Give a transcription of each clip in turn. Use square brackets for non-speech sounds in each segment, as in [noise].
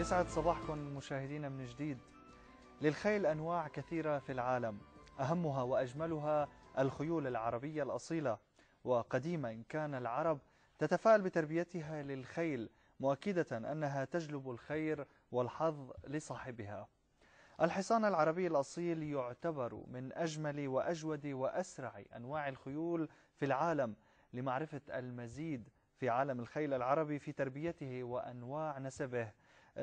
يسعد صباحكم مشاهدينا من جديد. للخيل أنواع كثيرة في العالم أهمها وأجملها الخيول العربية الأصيلة. وقديما كان العرب تتفاءل بتربيتها للخيل مؤكدة أنها تجلب الخير والحظ لصاحبها. الحصان العربي الأصيل يعتبر من أجمل وأجود وأسرع أنواع الخيول في العالم لمعرفة المزيد في عالم الخيل العربي في تربيته وأنواع نسبه.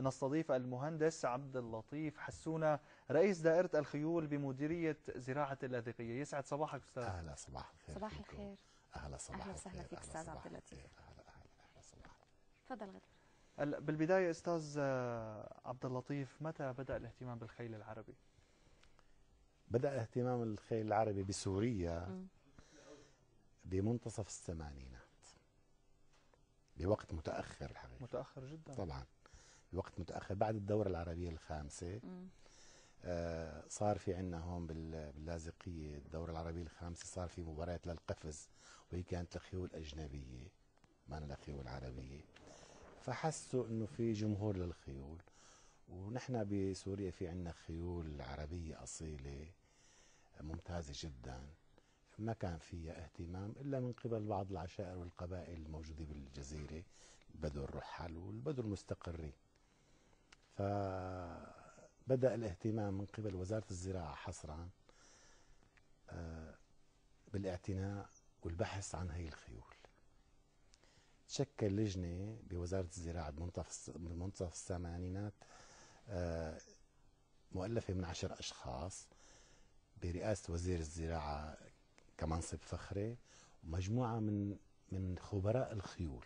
نستضيف المهندس عبد اللطيف حسونة رئيس دائرة الخيول بمديرية زراعة اللاذقية يسعد صباحك أستاذ أهلا صباح الخير صباح. الخير أهلا صباح أهلا وسهلا فيك أهلا أستاذ صباح عبد اللطيف. أهلا أهلا صباح تفضل غدير هلا بالبداية أستاذ آه، عبد اللطيف متى بدأ الاهتمام بالخيل العربي؟ بدأ اهتمام الخيل العربي بسوريا. بمنتصف الثمانينات بوقت متاخر الحقيقة متأخر جدا طبعا بوقت متأخر بعد الدوره العربية الخامسة مم. آه، صار في عندنا هون بال- باللاذقية الدوره العربية الخامسة صار في مباريات للقفز وهي كانت لخيول أجنبية ما لخيول عربية. فحسوا إنه في جمهور للخيول ونحن بسوريا في عندنا خيول عربية أصيلة ممتازة جدا. ما كان فيها اهتمام إلا من قبل بعض العشائر والقبائل الموجودة بالجزيرة البدو الرحل والبدو المستقرين. فبدأ الاهتمام من قبل وزارة الزراعة حصرا آه، بالاعتناء والبحث عن هي الخيول. تشكل لجنة بوزارة الزراعة بمنتصف بمنتصف الثمانينات آه، مؤلفة من عشر أشخاص برئاسة وزير الزراعة كمنصب فخري ومجموعة من من خبراء الخيول.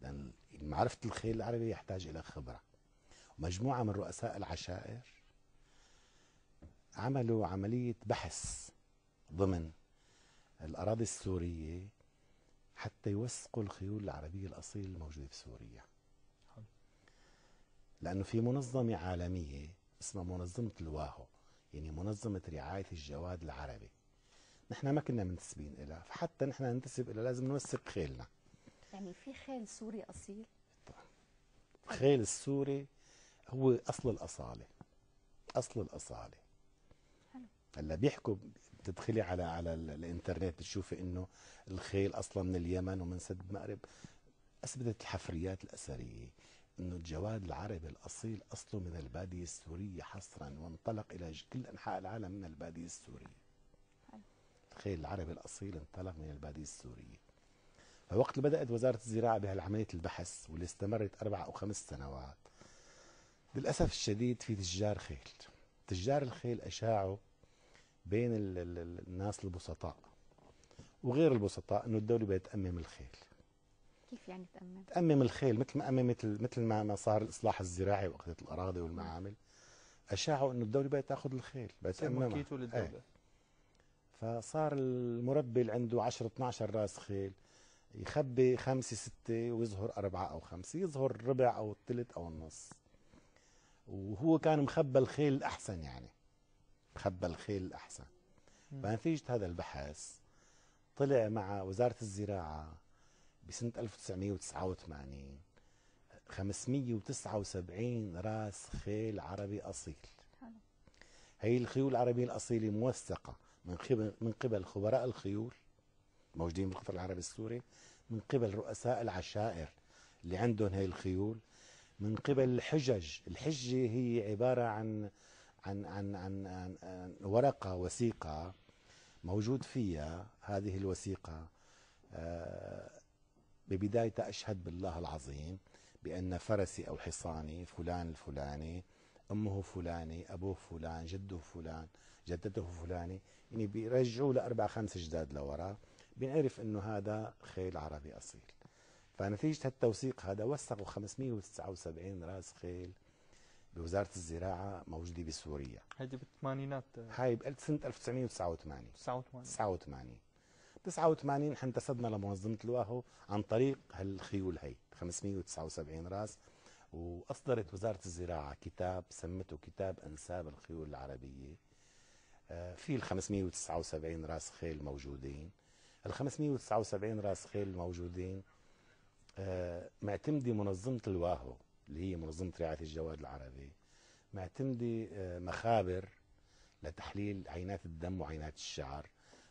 لأن معرفة الخيل العربي يحتاج إلى خبرة. مجموعة من رؤساء العشائر عملوا عملية بحث ضمن الأراضي السورية حتى يوثقوا الخيول العربية الأصيلة الموجودة بسوريا حلو. لأنه في منظمة عالمية اسمها منظمة الواهو يعني منظمة رعاية الجواد العربي. نحن ما كنا منتسبين إلها فحتى نحن ننتسب إلها لازم نوثق خيلنا. يعني في خيل سوري أصيل؟ الخيل السوري هو أصل الأصالة. أصل الأصالة. هلأ بيحكوا بتدخلي على على ال- الإنترنت بتشوفي إنه الخيل أصلا من اليمن ومن سد مأرب. اثبتت الحفريات الأثرية. إنه الجواد العربي الأصيل أصله من البادية السورية حصرا وانطلق إلى كل أنحاء العالم من البادية السورية. الخيل العربي الأصيل انطلق من البادية السورية. فوقت بدأت وزارة الزراعة بهالعملية البحث واللي استمرت أربع أو خمس سنوات للأسف الشديد في تجار خيل. تجار الخيل أشاعوا بين ال ال ال- الناس البسطاء وغير البسطاء إنه الدولة بدها تأمم الخيل. كيف يعني تأمن تأمم الخيل مثل ما أممت ال- مثل ما ما صار الاصلاح الزراعي وأخذت الأراضي والمعامل. أشاعوا إنه الدولة بدها تأخذ الخيل بدها يصير تأممها. ملكيته إيه. للدولة فصار المربي اللي عنده 10 12 راس خيل يخبي خمسة ستة ويظهر أربعة أو خمسة يظهر الربع أو الثلث أو النص. وهو كان مخبى الخيل الأحسن يعني مخبى الخيل الأحسن مم. فنتيجة هذا البحث طلع مع وزارة الزراعة بسنة 1989 579 راس خيل عربي أصيل حلو. هي الخيول العربية الأصيلة موثقة من قبل من قبل خبراء الخيول موجودين بالقطر العربي السوري من قبل رؤساء العشائر اللي عندهم هي الخيول من قبل الحجج. الحجة هي عبارة عن عن عن عن, عن, عن ورقة وثيقة موجود فيها هذه الوثيقة. آه، ببدايتها أشهد بالله العظيم بأن فرسي أو حصاني فلان الفلاني أمه فلاني أبوه فلان جده فلان جدته فلاني يعني بيرجعوا لأربع خمس أجداد لورا بنعرف أنه هذا خيل عربي أصيل. فنتيجة التوثيق هذا وثقوا 579 راس خيل بوزارة الزراعة موجودة بسوريا. هيدي بالثمانينات. هاي بسنة 1989 89 89 89 نحن انتسبنا لمنظمة الواهو عن طريق هالخيول هي 579 راس. وأصدرت وزارة الزراعة كتاب سمته كتاب أنساب الخيول العربية. آه، في ال 579 راس خيل موجودين. ال 579 راس خيل موجودين. معتمدة منظمة الواهو اللي هي منظمة رعاية الجواد العربي. معتمدة آه، مخابر لتحليل عينات الدم وعينات الشعر.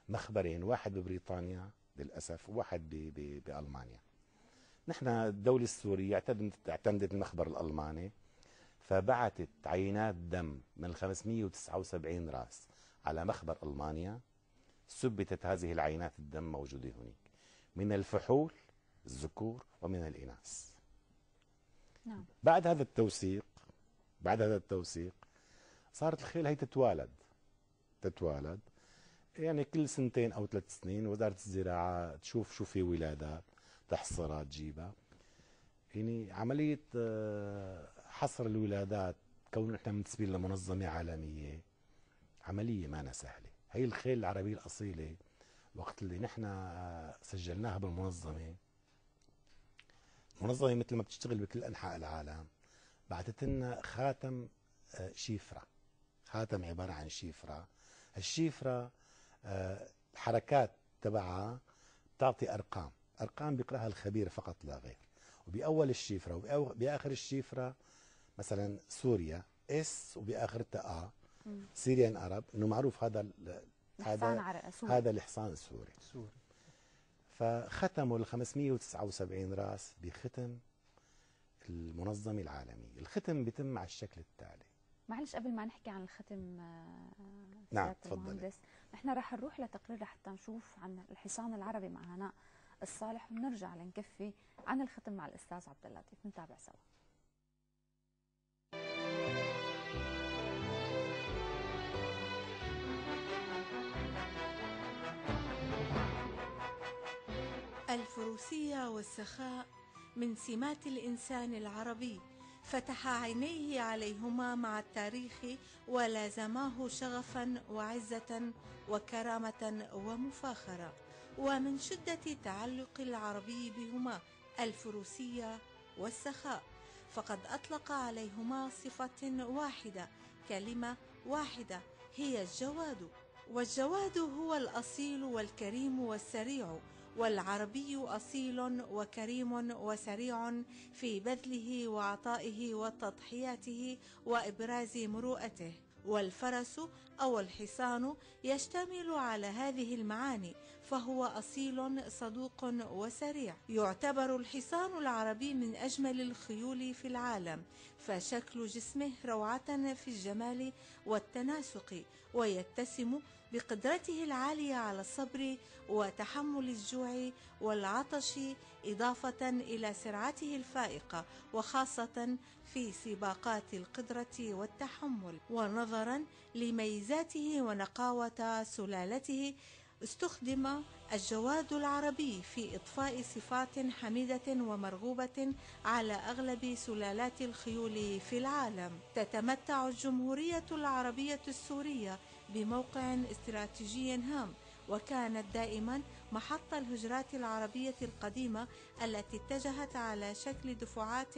مخبرين واحد ببريطانيا للأسف وواحد بألمانيا. نحن الدولة السورية اعتمدت اعتمدت المخبر الألماني فبعثت عينات دم من 579 راس على مخبر ألمانيا. ثبتت هذه العينات الدم موجودة هناك. من الفحول الذكور ومن الإناث. نعم. بعد هذا التوثيق بعد هذا التوثيق صارت الخيل هي تتوالد. تتوالد. يعني كل سنتين أو ثلاث سنين وزارة الزراعة تشوف شو في ولادات تحصرها تجيبها. يعني عملية آه، حصر الولادات كون نحن منتسبين لمنظمة عالمية عملية ما سهلة. هي الخيل العربية الأصيلة وقت اللي نحن آه، سجلناها بالمنظمة المنظمه مثل ما بتشتغل بكل أنحاء العالم بعثت لنا خاتم آه، شيفرة خاتم عبارة عن شيفرة الشيفرة آه، الحركات تبعها بتعطي أرقام. أرقام بيقرأها الخبير فقط لا غير. وبأول الشيفرة وبآخر الشيفرة مثلا سوريا S وبآخرتها A. مم. Syrian Arab إنه معروف هذا هذا هذا الحصان السوري. سوري. فختموا ال 579 راس بختم المنظمة العالمية الختم بيتم على الشكل التالي. معلش قبل ما نحكي عن الختم آه، نعم، تفضلي. المهندس نحن رح نروح لتقرير لحتى نشوف عن الحصان العربي مع هناء الصالح ونرجع لنكفي عن الختم مع الأستاذ عبد اللطيف. نتابع سوا. الفروسية والسخاء من سمات الإنسان العربي فتح عينيه عليهما مع التاريخ ولازماه شغفا وعزة وكرامة ومفاخرة. ومن شدة تعلق العربي بهما الفروسية والسخاء. فقد أطلق عليهما صفة واحدة كلمة واحدة هي الجواد. والجواد هو الأصيل والكريم والسريع والعربي أصيل وكريم وسريع في بذله وعطائه وتضحياته وإبراز مروءته. والفرس أو الحصان يشتمل على هذه المعاني فهو أصيل صدوق وسريع. يعتبر الحصان العربي من أجمل الخيول في العالم فشكل جسمه روعة في الجمال والتناسق ويتسم بقدرته العالية على الصبر وتحمل الجوع والعطش إضافة إلى سرعته الفائقة وخاصة في سباقات القدرة والتحمل. ونظرا لميزاته ونقاوة سلالته استخدم الجواد العربي في إضفاء صفات حميدة ومرغوبة على أغلب سلالات الخيول في العالم. تتمتع الجمهورية العربية السورية بموقع استراتيجي هام وكانت دائما محط الهجرات العربية القديمة التي اتجهت على شكل دفعات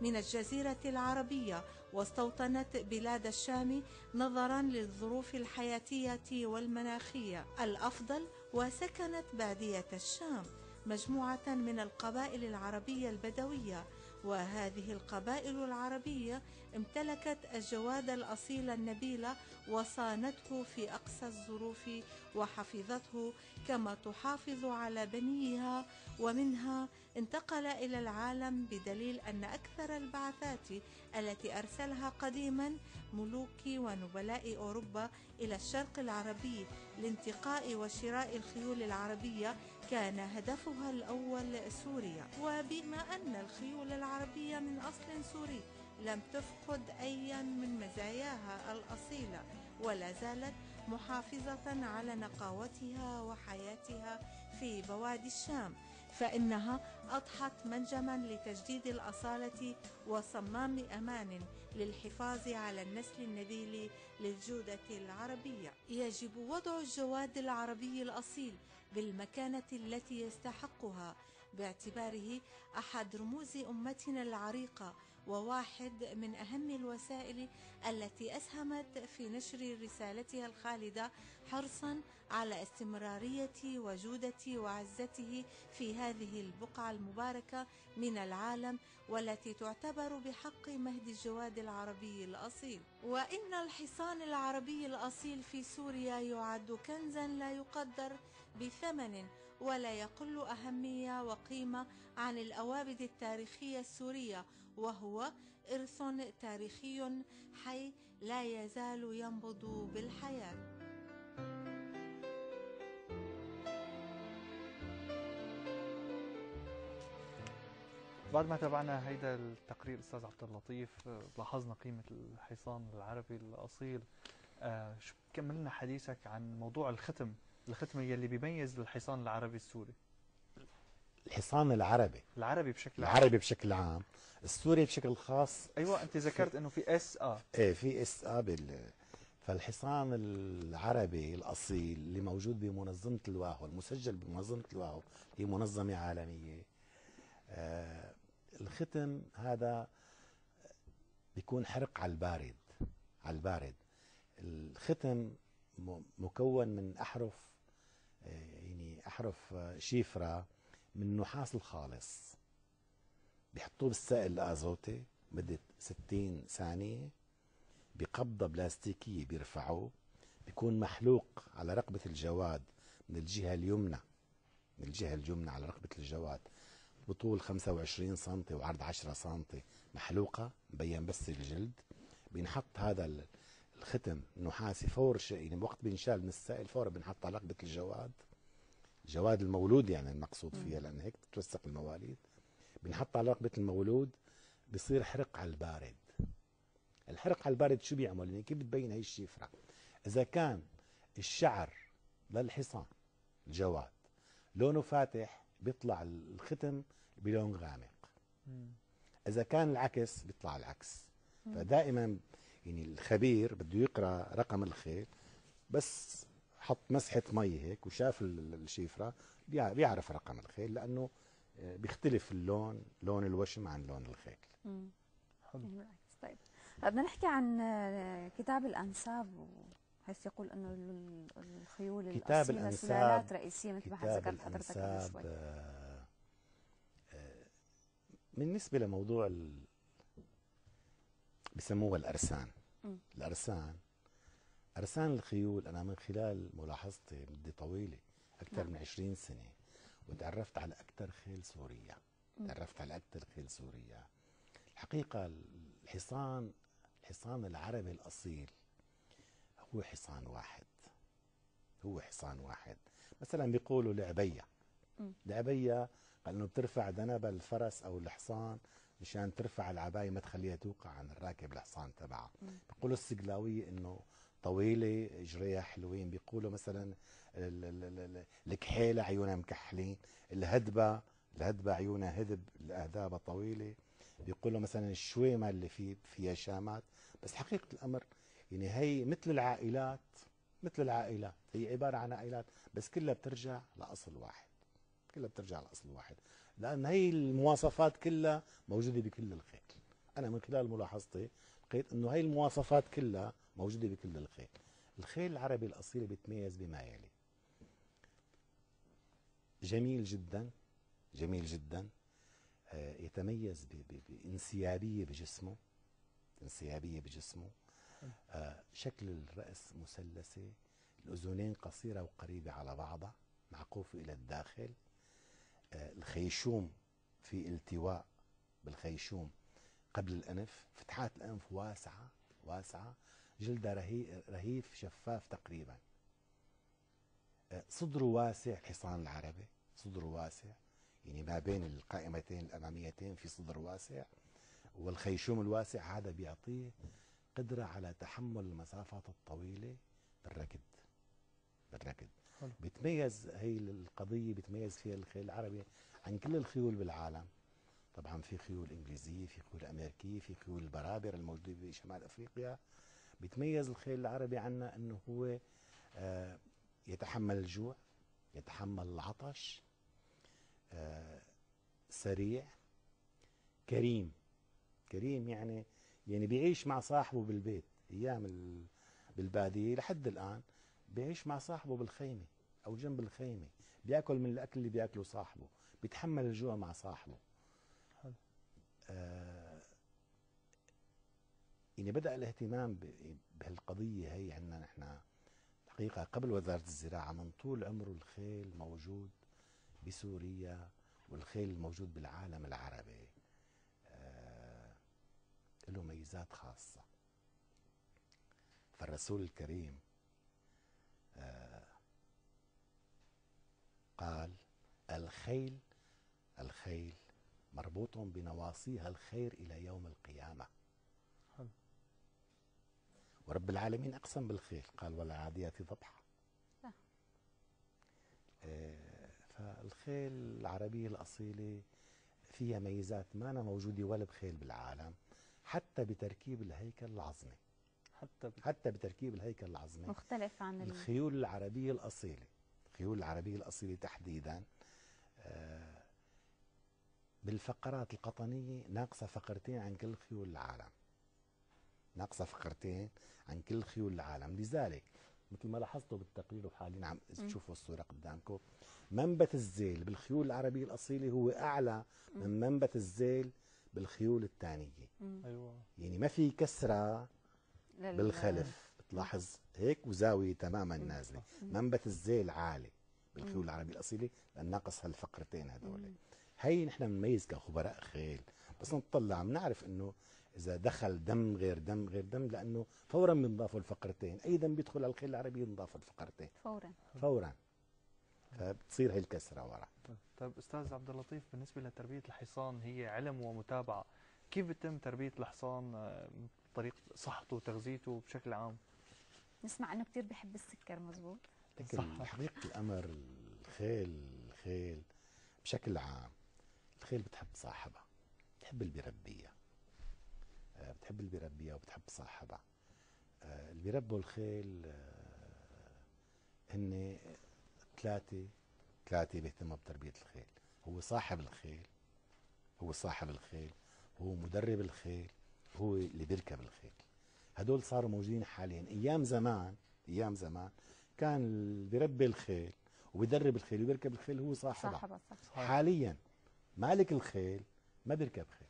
من الجزيرة العربية واستوطنت بلاد الشام نظرا للظروف الحياتية والمناخية. الأفضل وسكنت بادية الشام مجموعة من القبائل العربية البدوية وهذه القبائل العربية امتلكت الجواد الأصيل النبيل وصانته في أقصى الظروف وحفظته كما تحافظ على بنيها ومنها انتقل إلى العالم بدليل أن أكثر البعثات التي أرسلها قديما ملوك ونبلاء أوروبا إلى الشرق العربي لانتقاء وشراء الخيول العربية كان هدفها الأول سوريا. وبما أن الخيول العربية من أصل سوري لم تفقد أيا من مزاياها الأصيلة ولا زالت محافظة على نقاوتها وحياتها في بوادي الشام. فإنها أضحت منجما لتجديد الأصالة وصمام أمان للحفاظ على النسل النبيل للجودة العربية. يجب وضع الجواد العربي الأصيل بالمكانة التي يستحقها باعتباره أحد رموز أمتنا العريقة وواحد من أهم الوسائل التي أسهمت في نشر رسالتها الخالدة حرصا على استمرارية وجودة وعزته في هذه البقعة المباركة من العالم والتي تعتبر بحق مهد الجواد العربي الأصيل. وإن الحصان العربي الأصيل في سوريا يعد كنزا لا يقدر بثمن ولا يقل أهمية وقيمة عن الأوابد التاريخية السورية وهو إرث تاريخي حي لا يزال ينبض بالحياة. بعد ما تابعنا هيدا التقرير أستاذ عبد اللطيف لاحظنا قيمة الحصان العربي الأصيل. آه، شو كمل لنا حديثك عن موضوع الختم؟ الختم يلي بيميز الحصان العربي السوري. الحصان العربي. العربي بشكل عام. العربي بشكل عام. السوري بشكل خاص. أيوه أنت ذكرت إنه في إس آه إيه في إس آ بال. فالحصان العربي الأصيل اللي موجود بمنظمة الواهو المسجل بمنظمة الواهو هي منظمة عالمية. آه الختم هذا بيكون حرق على البارد على البارد. الختم مكون من أحرف يعني أحرف آه، شيفرة من نحاس الخالص. بيحطوه بالسائل الازوتي مدة 60 ثانية بقبضة بلاستيكية بيرفعوه بيكون محلوق على رقبة الجواد من الجهة اليمنى من الجهة اليمنى على رقبة الجواد. بطول 25 سم وعرض 10 سم محلوقة مبين بس الجلد. بينحط هذا الختم نحاسي فور شيء يعني وقت بينشال من السائل فورا بنحط على رقبة الجواد. جواد المولود يعني المقصود فيها لأن هيك تتوثق المواليد. بنحط على رقبة المولود بصير حرق على البارد. الحرق على البارد شو بيعمل؟ يعني كيف بتبين هي الشفرة؟ إذا كان الشعر للحصان الجواد لونه فاتح بيطلع الختم بلون غامق. إذا كان العكس بيطلع العكس. فدائما يعني الخبير بده يقرأ رقم الخيل بس حط مسحة مي هيك وشاف ال- الشفرة بيع- بيعرف رقم الخيل لأنه آه، بيختلف اللون لون الوشم عن لون الخيل. حلو. طيب. بدنا نحكي عن آه، كتاب الأنساب حيث يقول إنه ال- الخيول كتاب سلالات رئيسية مثل ما ذكرت حضرتك قبل شوي. آه، آه، بالنسبة لموضوع ال... بسموها الأرسان مم. الأرسان أرسان الخيول أنا من خلال ملاحظتي مدة طويلة أكثر نعم. من 20 سنة وتعرفت على أكثر خيل سوريا. تعرفت على أكثر خيل سوريا الحقيقة الحصان الحصان العربي الأصيل هو حصان واحد هو حصان واحد مثلا بيقولوا لعبية. لعبية قال إنه بترفع ذنب الفرس أو الحصان مشان ترفع العباية ما تخليها توقع عن الراكب الحصان تبعها. بيقولوا السقلاوية إنه طويلة اجريها حلوين. بيقولوا مثلا ال- ال- ال- ال- الكحيلة عيونها مكحلين الهدبة الهدبة عيونها هدب الأهدابة طويلة. بيقولوا مثلا الشويمة اللي في فيها شامات. بس حقيقة الأمر يعني هي مثل العائلات مثل العائلات. هي عبارة عن عائلات بس كلها بترجع لأصل واحد. كلها بترجع لأصل واحد. لأن هي المواصفات كلها موجودة بكل الخيل. أنا من خلال ملاحظتي لقيت أنه هي المواصفات كلها موجودة بكل الخيل. الخيل العربي الأصيل بيتميز بما يلي. جميل جدا جميل جدا آه، يتميز بإنسيابية بجسمه إنسيابية بجسمه. آه، شكل الرأس مثلثة الأذنين قصيرة وقريبة على بعضها معقوفة إلى الداخل. الخيشوم في التواء بالخيشوم قبل الأنف. فتحات الأنف واسعة واسعة. جلدها رهي- رهيف شفاف تقريبا. آه، صدره واسع الحصان العربي. صدره واسع. يعني ما بين القائمتين الأماميتين في صدر واسع. والخيشوم الواسع هذا بيعطيه قدرة على تحمل المسافات الطويلة بالركض. بالركض. بتميز هي القضية بتميز فيها الخيل العربي عن كل الخيول بالعالم. طبعا في خيول إنجليزية في خيول أمريكية في خيول البرابر الموجودة بشمال أفريقيا. بتميز الخيل العربي عنا إنه هو آه، يتحمل الجوع يتحمل العطش آه، سريع كريم. كريم يعني يعني بيعيش مع صاحبه بالبيت أيام ال- بالبادية لحد الآن. بيعيش مع صاحبه بالخيمة أو جنب الخيمة بيأكل من الأكل اللي بيأكله صاحبه بيتحمل الجوع مع صاحبه. حلو. آه يعني بدأ الاهتمام بهالقضية هي عندنا نحن حقيقة. قبل وزارة الزراعة من طول عمره الخيل موجود بسوريا والخيل الموجود بالعالم العربي. آه، له ميزات خاصة. فالرسول الكريم قال الخيل الخيل مربوط بنواصيها الخير إلى يوم القيامة. ورب العالمين أقسم بالخيل قال والعاديات ضبحا صح. آه، فالخيل العربية الأصيلة فيها ميزات ما أنا موجودة ولا بخيل بالعالم حتى بتركيب الهيكل العظمي حتى حتى بتركيب الهيكل العظمي. مختلف عن ال... الخيول العربية الأصيلة. الخيول العربية الأصيلة تحديدا. آه، بالفقرات القطنية ناقصة فقرتين عن كل خيول العالم. ناقصة فقرتين عن كل خيول العالم. لذلك مثل ما لاحظتوا بالتقرير وحاليا عم تشوفوا الصورة قدامكم منبت الزيل بالخيول العربية الأصيلة هو أعلى من منبت الزيل بالخيول الثانية. أيوه. يعني ما في كسرة لل- بالخلف. بتلاحظ هيك وزاوية تماما نازلة. منبت الزيل عالي بالخيول العربية الأصيلة لأن ناقص هالفقرتين هذول هي نحن بنميز كخبراء خيل بس نطلع بنعرف إنه إذا دخل دم غير دم غير دم لأنه فورا بينضافوا الفقرتين. أي دم بيدخل على الخيل العربي ينضاف الفقرتين. فورا. فورا. فبتصير هي الكسرة ورا. طيب- طيب أستاذ عبد اللطيف بالنسبة لتربية الحصان هي علم ومتابعة. كيف بتم تربية الحصان آه، بطريقه صحته وتغذيته بشكل عام؟ نسمع إنه كثير بحب السكر مزبوط. لكن صح. حقيقة الأمر الخيل الخيل بشكل عام الخيل بتحب صاحبها بتحب اللي بيربيها آه، بتحب اللي بيربيها وبتحب صاحبها. آه، اللي بيربوا الخيل هن ثلاثة ثلاثة بيهتموا بتربية الخيل. هو صاحب الخيل هو صاحب الخيل هو مدرب الخيل هو اللي بيركب الخيل هدول صاروا موجودين حاليا. أيام زمان أيام زمان كان اللي بيربي الخيل وبيدرب الخيل وبيركب الخيل هو صاحبها صاحبها صح. حاليا مالك الخيل ما بيركب خيل.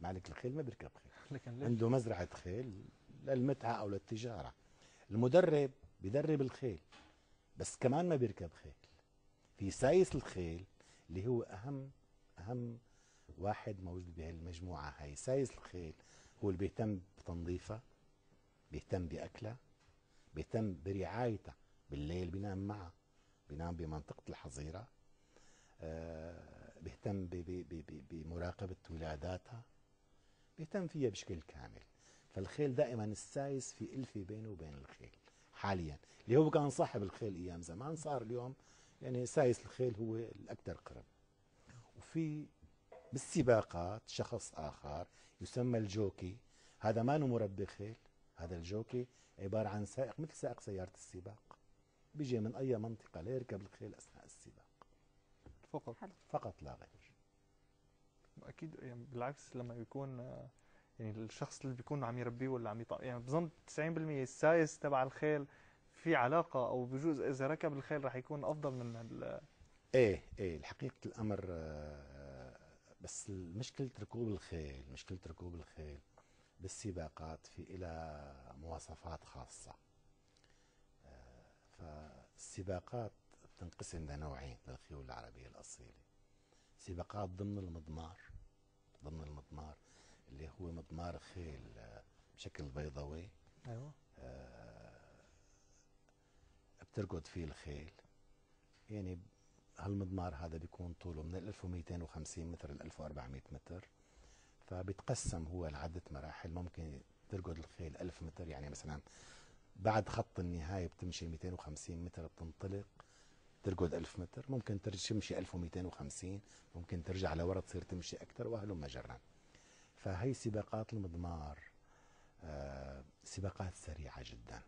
مالك الخيل ما بيركب خيل. [laughs] لكن ليش؟ عنده مزرعة خيل للمتعة أو للتجارة. المدرب بيدرب الخيل بس كمان ما بيركب خيل. في سايس الخيل اللي هو أهم أهم واحد موجود بهالمجموعة هاي. سايس الخيل هو اللي بيهتم بتنظيفها بيهتم بأكلها بيهتم برعايتها بالليل بينام معها بينام بمنطقة الحظيرة. آه، بيهتم بمراقبة ولاداتها بيهتم فيها بشكل كامل. فالخيل دائما السايس في ألفة بينه وبين الخيل حاليا. اللي هو كان صاحب الخيل أيام زمان صار اليوم يعني سايس الخيل هو الأكثر قرب. وفي بالسباقات شخص آخر يسمى الجوكي. هذا ما مربي خيل هذا الجوكي عبارة عن سائق مثل سائق سيارة السباق. بيجي من أي منطقة ليركب الخيل أثناء السباق. فقط. فقط لا غير. أكيد يعني بالعكس لما يكون يعني الشخص اللي بيكون عم يربيه ولا عم يطع يعني بظن 90% السايس تبع الخيل في علاقة أو بجوز إذا ركب الخيل رح يكون أفضل من ال- إيه إيه الحقيقة الأمر آه، بس مشكلة ركوب الخيل مشكلة ركوب الخيل بالسباقات في إلى مواصفات خاصة. آه، فالسباقات بتنقسم لنوعين للخيول العربية الأصيلة. سباقات ضمن المضمار ضمن المضمار اللي هو مضمار خيل آه، بشكل بيضاوي أيوه. بتركض فيه الخيل. يعني هالمضمار هذا بيكون طوله من ال 1250 متر ل 1400 متر. فبيتقسم هو لعدة مراحل. ممكن تركض الخيل 1000 متر يعني مثلا بعد خط النهاية بتمشي 250 متر بتنطلق تركض 1000 متر. ممكن تمشي 1250 ممكن ترجع لورا تصير تمشي أكثر وهلم جرا فهي سباقات المضمار آه، سباقات سريعة جدا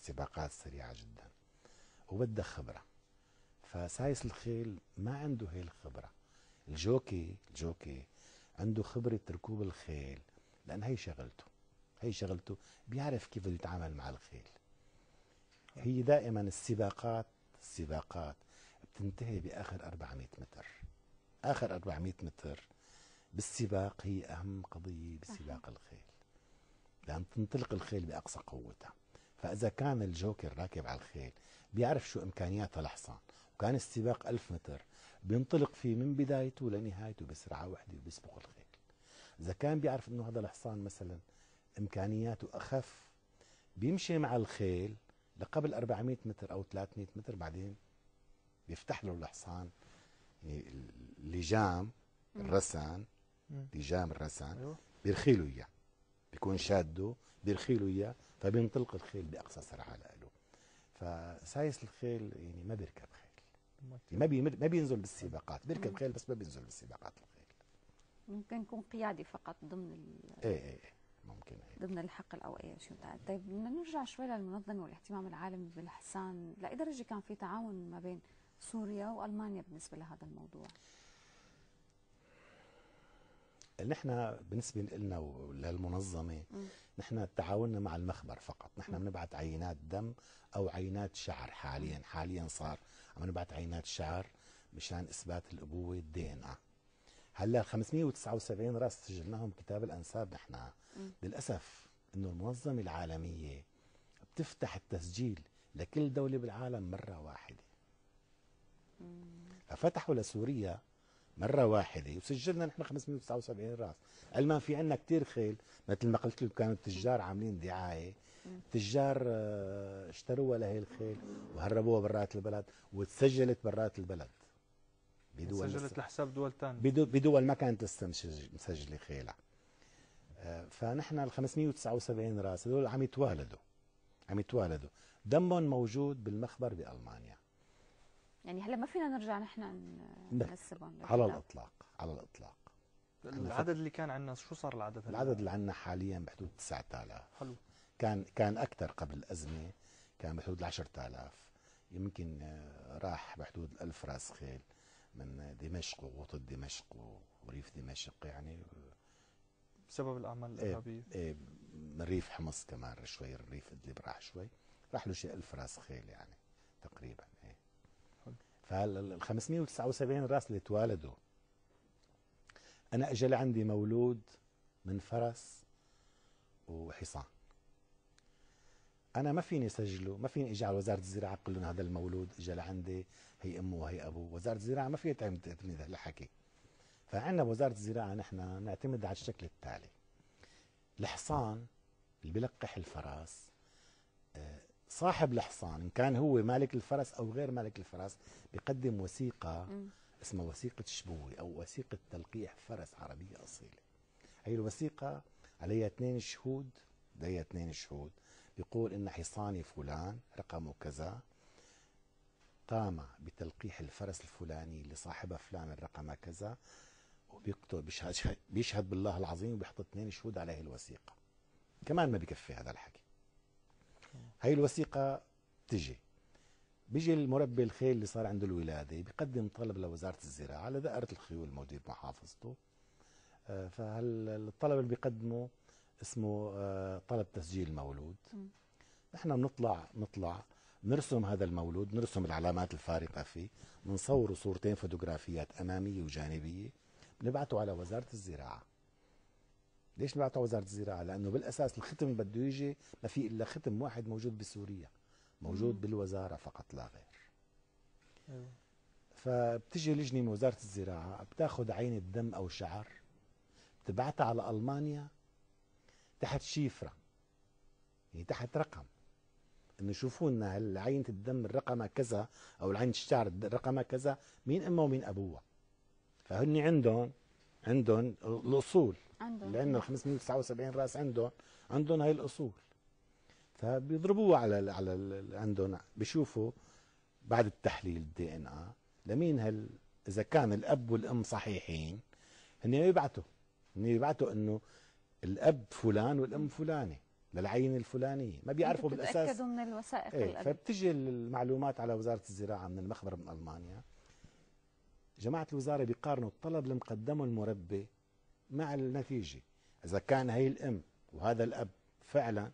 سباقات سريعة جدا. وبدها خبرة فسايس الخيل ما عنده هي الخبرة. الجوكي الجوكي عنده خبرة ركوب الخيل لأن هي شغلته هي شغلته بيعرف كيف بده يتعامل مع الخيل. هي دائما السباقات السباقات بتنتهي بآخر 400 متر. آخر 400 متر بالسباق هي أهم قضية بسباق الخيل لأن تنطلق الخيل بأقصى قوتها. فإذا كان الجوكر راكب على الخيل بيعرف شو إمكانيات الحصان وكان السباق ألف متر. بينطلق فيه من بدايته لنهايته بسرعة واحدة وبيسبق الخيل إذا كان بيعرف أنه هذا الحصان مثلا إمكانياته أخف بيمشي مع الخيل لقبل 400 متر أو 300 متر بعدين بيفتح له الحصان يعني اللجام الرسن لجام الرسن أيوة. بيرخي له إياه. بيكون شاده بيرخي له إياه فبينطلق الخيل بأقصى سرعة له. فسايس الخيل يعني ما بيركب خيل. ما بي ما بينزل بالسباقات. بيركب خيل بس ما بينزل بالسباقات الخيل. ممكن يكون قيادي فقط ضمن ال... إيه إيه إيه، ممكن إيه. ضمن الحقل أو أي شيء. طيب بدنا نرجع شوي للمنظمة والاهتمام العالمي بالحصان. لاي درجه كان في تعاون ما بين سوريا وألمانيا بالنسبة لهذا الموضوع؟ نحن بالنسبة لنا وللمنظمة نحن تعاوننا مع المخبر فقط. نحن بنبعث عينات دم أو عينات شعر حاليا. حاليا صار عم نبعث عينات شعر مشان إثبات الأبوة الدي ان ا هلا 579 راس سجلناهم كتاب الأنساب نحن. للأسف إنه المنظمة العالمية بتفتح التسجيل لكل دولة بالعالم مرة واحدة. ففتحوا لسوريا مرة واحدة. وسجلنا نحن 579 راس. علما في عندنا كثير خيل. مثل ما قلت لكم كانوا التجار عاملين دعاية. التجار آه، اشتروها لهي الخيل وهربوها برات البلد وتسجلت برات البلد. بدول سجلت لحساب دول ثانية بدول ما كانت لسه مسجلة خيلها. آه، فنحن ال 579 راس هذول عم يتوالدوا عم يتوالدوا دمهم موجود بالمخبر بألمانيا. يعني هلا ما فينا نرجع نحن نحسبهم على الإطلاق على الإطلاق. العدد اللي كان عندنا شو صار العدد العدد اللي عندنا حاليا بحدود 9000 حلو. كان كان أكثر قبل الأزمة كان بحدود 10000 يمكن آه، راح بحدود 1000 راس خيل من دمشق ووسط دمشق وريف دمشق يعني بسبب الأعمال إيه، الإرهابية. إيه من ريف حمص كمان شوي الريف إدلب راح شوي. راح له شيء 1000 راس خيل يعني تقريبا. فال 579 راس اللي اتوالدوا أنا اجى لعندي مولود من فرس وحصان. أنا ما فيني اسجله ما فيني إجي على وزارة الزراعة أقول لهم هذا المولود اجى لعندي هي أمه وهي أبوه. وزارة الزراعة ما فيها تعتمد هالحكي فعندنا بوزاره الزراعة نحن نعتمد على الشكل التالي. الحصان اللي بيلقح الفرس صاحب الحصان إن كان هو مالك الفرس أو غير مالك الفرس بيقدم وثيقة. اسمها وثيقة شبوه أو وثيقة تلقيح فرس عربية أصيلة. هي الوثيقة عليها اثنين شهود عليها اثنين شهود. بيقول إن حصاني فلان رقمه كذا قام بتلقيح الفرس الفلاني لصاحبه فلان الرقم كذا وبيكتب بيشهد, [laughs] بيشهد بالله العظيم وبيحط اثنين شهود على هي الوثيقة. كمان ما بكفي هذا الحكي. هاي الوثيقة تجي بيجي المربي الخيل اللي صار عنده الولادة بيقدم طلب لوزارة الزراعة لدائرة الخيول الموجودة بمحافظته آه، فهالطلب اللي بيقدمه اسمه آه، طلب تسجيل مولود. نحن بنطلع نطلع نرسم هذا المولود نرسم العلامات الفارقة فيه بنصور صورتين فوتوغرافيات أمامية وجانبية بنبعته على وزارة الزراعة. ليش نبعته وزارة الزراعة؟ لأنه بالأساس الختم اللي بده يجي ما في إلا ختم واحد موجود بسوريا موجود. بالوزارة فقط لا غير أيوة. فبتجي لجنة من وزارة الزراعة بتاخذ عينه دم أو شعر بتبعتها على ألمانيا تحت شيفرة يعني تحت رقم إنه يشوفوا لنا عينة الدم الرقم كذا أو العين الشعر الرقم كذا مين امها ومين أبوها فهن عندهم عندهم الأصول عندهم لأن ال 579 رأس عندهم عندهم هاي الأصول. فبيضربوها على على عندهم بيشوفوا بعد التحليل الدي ان ا لمين هل إذا كان الأب والأم صحيحين هن يبعثوا هن يبعثوا إنه الأب فلان والأم فلانة للعينه الفلانية. ما بيعرفوا بالأساس. من الوثائق إيه فبتجي المعلومات على وزارة الزراعة من المخبر من ألمانيا. جماعة الوزارة بيقارنوا الطلب اللي مقدمه المربي مع النتيجة. إذا كان هي الأم وهذا الأب فعلا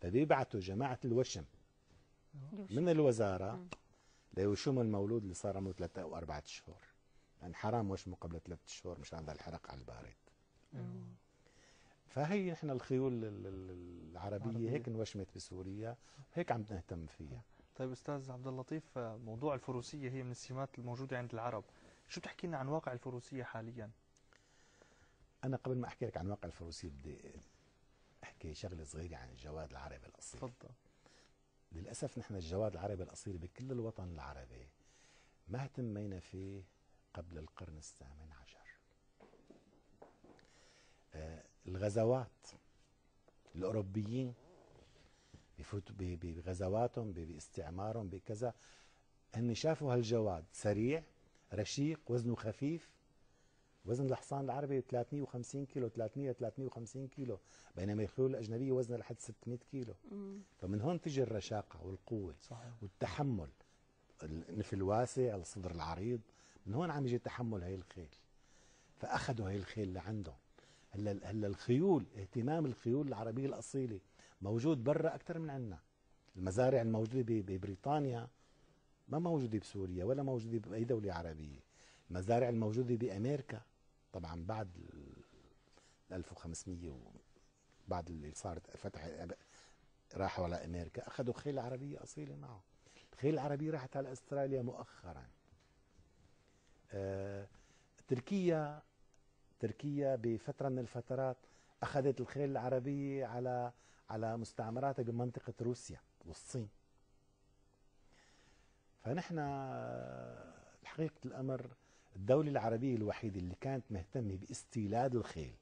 فبيبعتوا جماعة الوشم من الوزارة ليوشموا المولود اللي صار عمره ثلاثة أو أربعة شهور. يعني حرام وشمه قبل ثلاثة شهور مشان هذا الحرق على البارد. فهي نحن الخيول العربية عربية. هيك انوشمت بسوريا وهيك عم نهتم فيها. طيب أستاذ عبد اللطيف موضوع الفروسية هي من السمات الموجودة عند العرب. شو بتحكي لنا عن واقع الفروسية حاليا؟ أنا قبل ما أحكي لك عن واقع الفروسيه بدي أحكي شغلة صغيرة عن الجواد العربي الأصيل. تفضل. للأسف نحن الجواد العربي الأصيل بكل الوطن العربي ما اهتمينا فيه قبل القرن الثامن عشر. آه الغزوات الأوروبيين بفوت بغزواتهم باستعمارهم بكذا هن شافوا هالجواد سريع رشيق وزنه خفيف وزن الحصان العربي 350 كيلو 300 350 كيلو بينما الخيول الاجنبيه وزنها لحد 600 كيلو. مم. فمن هون تجي الرشاقة والقوة صحيح. والتحمل. النف الواسع الصدر العريض. من هون عم يجي تحمل هي الخيل. فأخذوا هي الخيل لعندهم. هلا هلا الخيول اهتمام الخيول العربيه الأصيلة موجود برا أكثر من عندنا. المزارع الموجودة ببريطانيا ما موجودة بسوريا ولا موجودة بأي دولة عربية. المزارع الموجودة بأمريكا طبعا بعد 1500 بعد اللي صارت فتح راحوا على أمريكا أخذوا خيل عربية أصيلة معهم الخيل العربيه راحت على أستراليا مؤخرا. آه تركيا تركيا بفترة من الفترات أخذت الخيل العربية على على مستعمراتها بمنطقة روسيا والصين. فنحن حقيقه الأمر الدولة العربية الوحيدة اللي كانت مهتمة باستيلاد الخيل.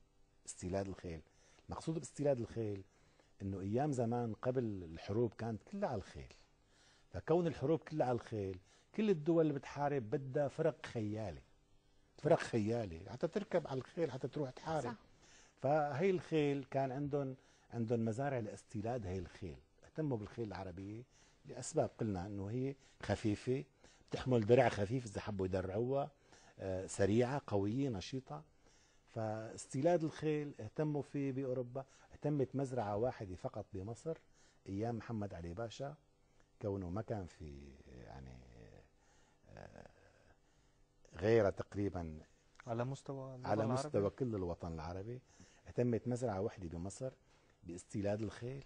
استيلاد الخيل. مقصود باستيلاد الخيل إنه أيام زمان قبل الحروب كانت كلها على الخيل. فكون الحروب كلها على الخيل كل الدول اللي بتحارب بدها فرق خيالي. فرق خيالي. حتى تركب على الخيل حتى تروح تحارب. صح. فهي الخيل كان عندهم عندهم مزارع لاستيلاد هي الخيل. اهتموا بالخيل العربية لأسباب قلنا أنه هي خفيفة بتحمل درع خفيف إذا حبوا يدرعوها. سريعة قوية نشيطة. فاستيلاد الخيل اهتموا فيه بأوروبا. اهتمت مزرعة واحدة فقط بمصر أيام محمد علي باشا. كونه ما كان في يعني آه، غيره تقريبا على مستوى على مستوى العربي. كل الوطن العربي. اهتمت مزرعة واحدة بمصر باستيلاد الخيل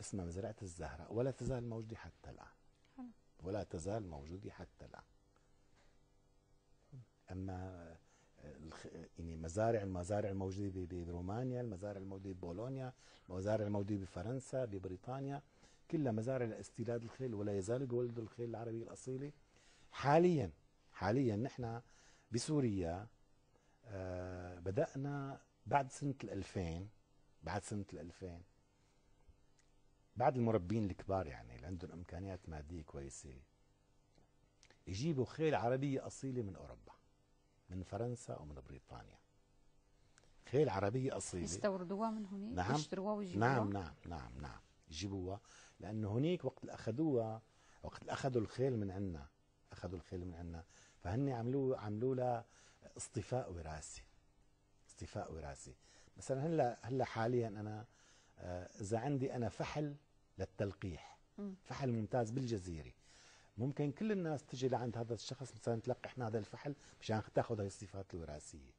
اسمها مزرعة الزهراء. ولا تزال موجودة حتى الآن. ولا تزال موجودة حتى الآن. أما يعني مزارع المزارع الموجودة برومانيا المزارع الموجودة ببولونيا المزارع الموجودة بفرنسا ببريطانيا كلها مزارع لاستيلاد الخيل ولا يزالوا بيولدوا الخيل العربية الأصيلة. حاليا حاليا نحن بسوريا آه بدأنا بعد سنة 2000 بعد سنة 2000 بعد المربين الكبار يعني اللي عندهم إمكانيات مادية كويسة يجيبوا خيل عربية أصيلة من أوروبا. من فرنسا أو من بريطانيا. خيل عربية أصيلة. يستوردوها من هناك؟ نعم. يشتروها ويجيبوها؟ نعم نعم نعم نعم. يجيبوها. لأنه هنيك وقت اللي أخذوها وقت اللي أخذوا الخيل من عنا. أخذوا الخيل من عنا. فهن عملوا عملوا لها اصطفاء وراثي. اصطفاء وراثي. مثلا هلأ هلأ حاليا أنا آه، إذا عندي أنا فحل للتلقيح. فحل ممتاز بالجزيرة. ممكن كل الناس تجي لعند هذا الشخص مثلا تلقح هذا الفحل مشان تاخذ هاي الصفات الوراثية.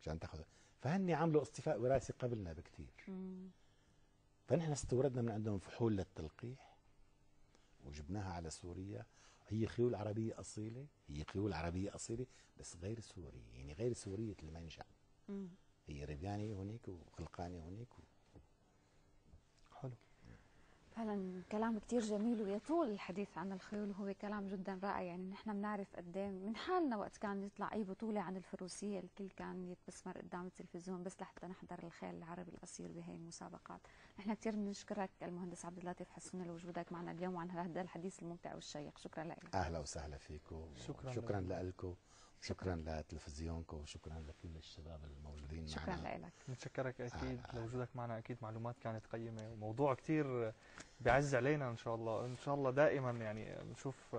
مشان تاخذ. فهني عملوا اصطفاء وراثي قبلنا بكثير فنحن استوردنا من عندهم فحول للتلقيح وجبناها على سوريا. هي خيول عربية أصيلة هي خيول عربية أصيلة بس غير سورية يعني غير سورية المنشأ هي ربيانية هناك وخلقانية هناك فعلا كلام كتير جميل ويطول الحديث عن الخيول. وهو كلام جدا رائع يعني نحن بنعرف قد إيه من حالنا وقت كان يطلع أي بطولة عن الفروسية الكل كان يتبسمر قدام التلفزيون بس لحتى نحضر الخيل العربي الاصيل بهي المسابقات. نحن كثير بنشكرك المهندس عبد اللطيف حسن لوجودك معنا اليوم وعن هذا الحديث الممتع والشيق. شكرا لك. أهلا وسهلا فيكم شكرا شكرا لكم. شكرا لتلفزيونكم وشكرا لكل الشباب الموجودين شكرا معنا. شكرا لك. نتشكرك أكيد. آه. لوجودك معنا أكيد معلومات كانت قيمة وموضوع كثير بيعز علينا إن شاء الله. إن شاء الله دائما يعني نشوف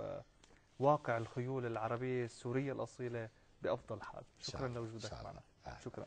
واقع الخيول العربية السورية الأصيلة بأفضل حال. شكرا لوجودك معنا. شكرا.